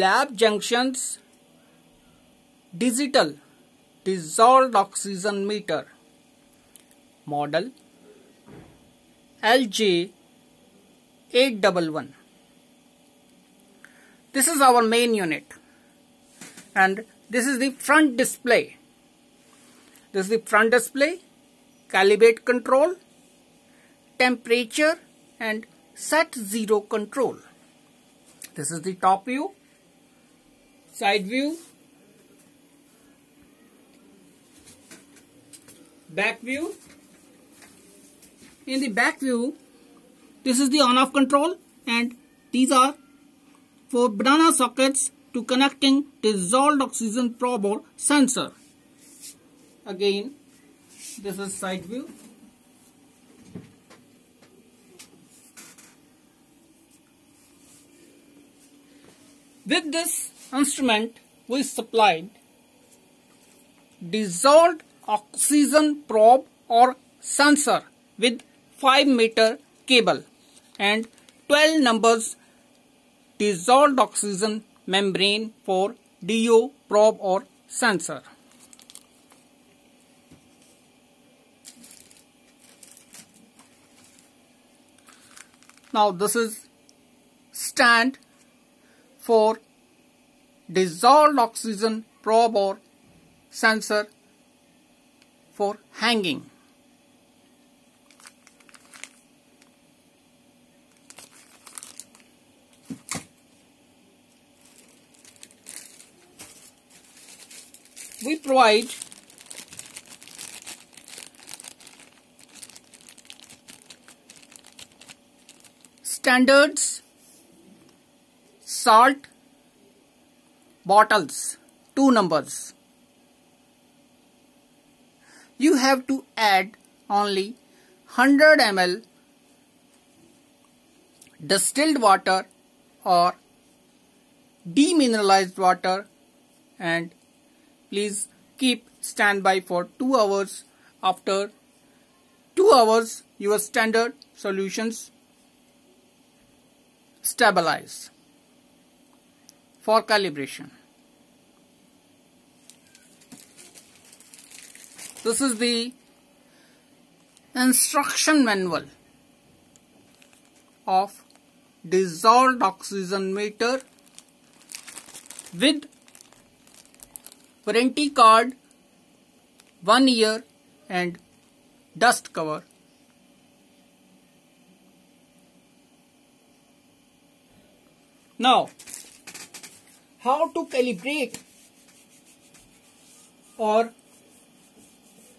lab junctions digital dissolved oxygen meter model LJ811 this is our main unit and this is the front display. This is the front display calibrate control temperature and set zero control. This is the top view side view back view. In the back view this is the on off control and these are for banana sockets to connecting dissolved oxygen probe or sensor. Again this is side view. With this instrument we supplied dissolved oxygen probe or sensor with 5 meter cable and 12 numbers dissolved oxygen membrane for DO probe or sensor. Now this is stand for dissolved oxygen probe or sensor for hanging. We provide standards salt bottles two numbers. You have to add only 100 ml distilled water or demineralized water and please keep standby for 2 hours. After 2 hours your standard solutions stabilize for calibration This is the instruction manual of dissolved oxygen meter with warranty card, one year and dust cover. Now, how to calibrate or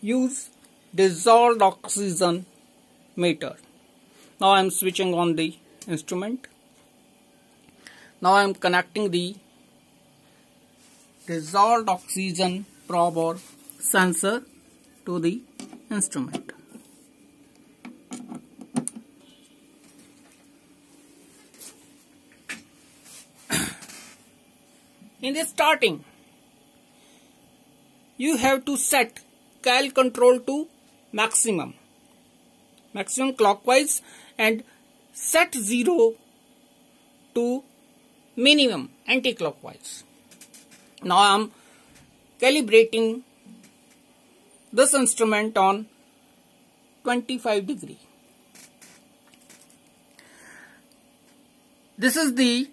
use dissolved oxygen meter. Now I am switching on the instrument. Now I am connecting the dissolved oxygen probe or sensor to the instrument. In the starting, you have to set cal control to maximum maximum clockwise and set 0 to minimum anti-clockwise. Now I am calibrating this instrument on 25 degree. This is the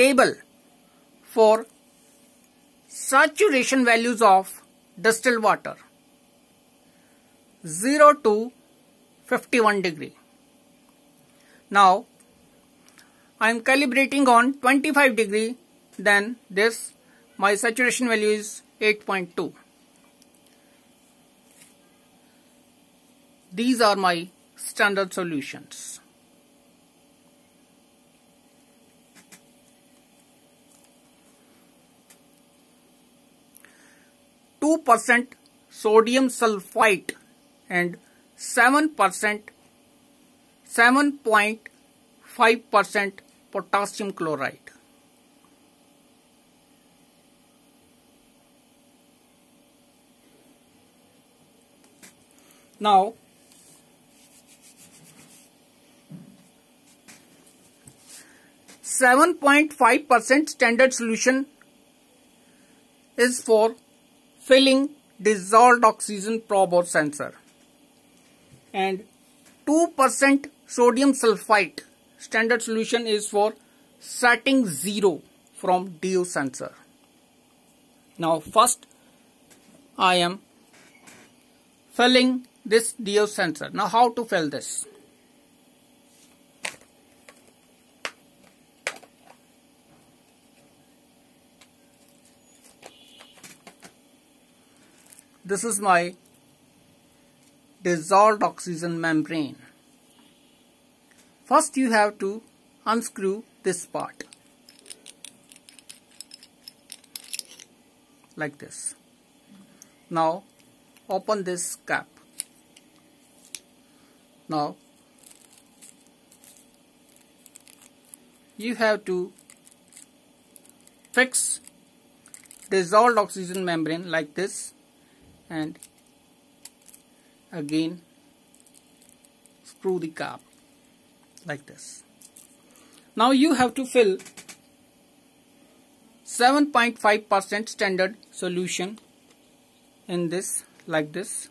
table for saturation values of distilled water 0 to 51 degree. Now I am calibrating on 25 degree then this my saturation value is 8.2. These are my standard solutions. 2% sodium sulfite and 7% 7.5% potassium chloride. Now 7.5% standard solution is for filling dissolved oxygen probe or sensor and 2% sodium sulfite standard solution is for setting 0 from DO sensor. Now first I am filling this DO sensor. Now how to fill this? This is my dissolved oxygen membrane. First you have to unscrew this part like this. Now open this cap. Now you have to fix dissolved oxygen membrane like this and again screw the cap like this. Now you have to fill 7.5% standard solution in this like this.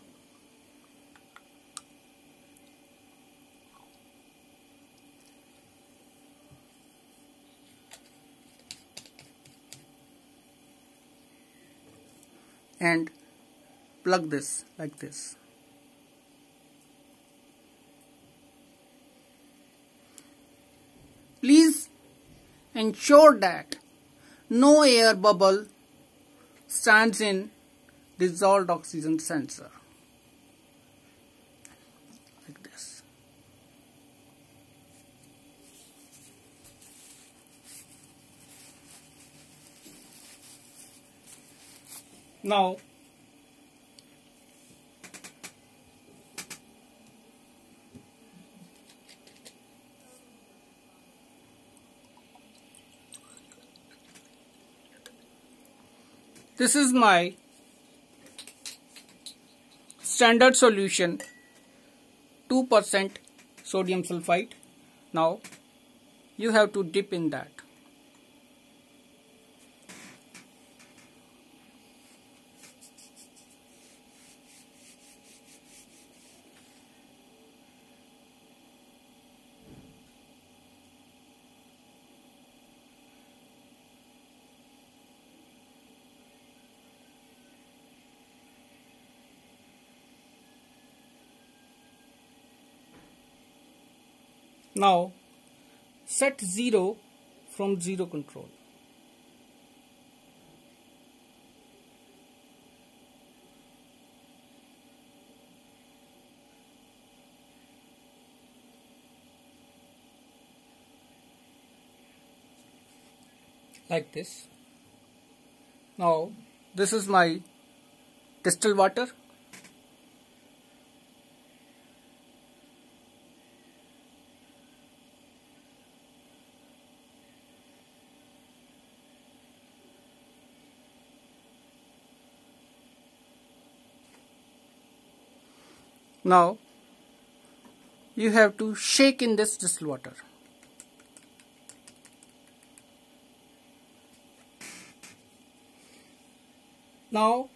and plug this like this. Please ensure that no air bubble stands in dissolved oxygen sensor like this. Now This is my standard solution 2% sodium sulfite. Now you have to dip in that. Now set 0 from 0 control. like this. Now this is my distilled water Now you have to shake in this distilled water. Now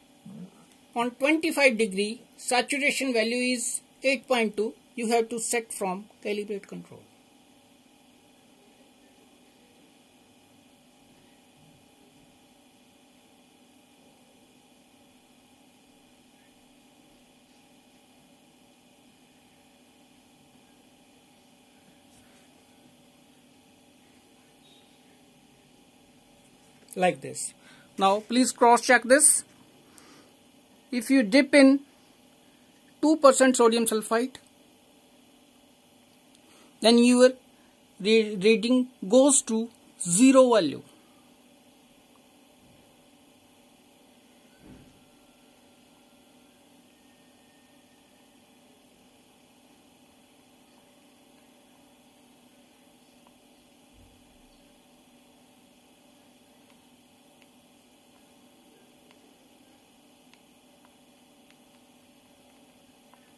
on 25 degree saturation value is 8.2 you have to set from calibrate control. Like this. Now please cross check this. If you dip in 2% sodium sulfite then your reading goes to zero value.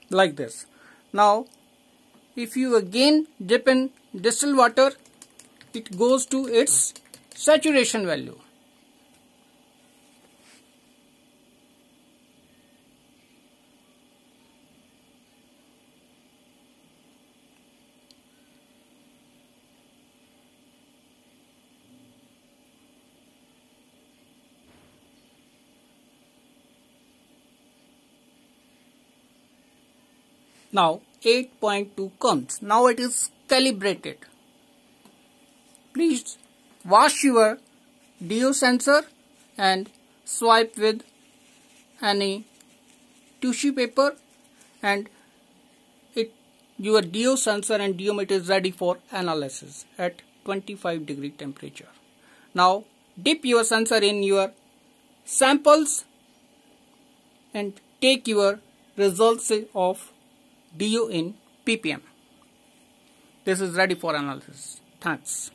Like this. Now if you again dip in distilled water it goes to its saturation value. Now 8.2 comes. Now it is calibrated. Please wash your DO sensor and swipe with any tissue paper and it your DO sensor and DO is ready for analysis at 25 degree temperature. Now dip your sensor in your samples and take your results of DO in ppm. This is ready for analysis. Thanks.